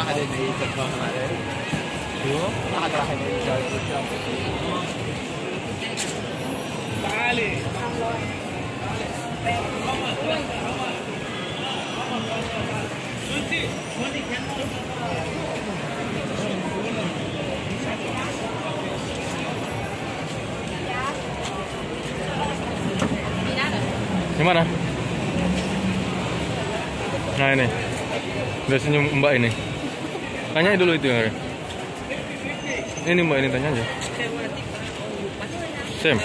واحد اللي يتفاهم عليه واحد راح تعالي Yang mana? Nah ini. Udah senyum mbak ini. Tanya dulu itu yang. Ini mbak ini tanya aja. Sam.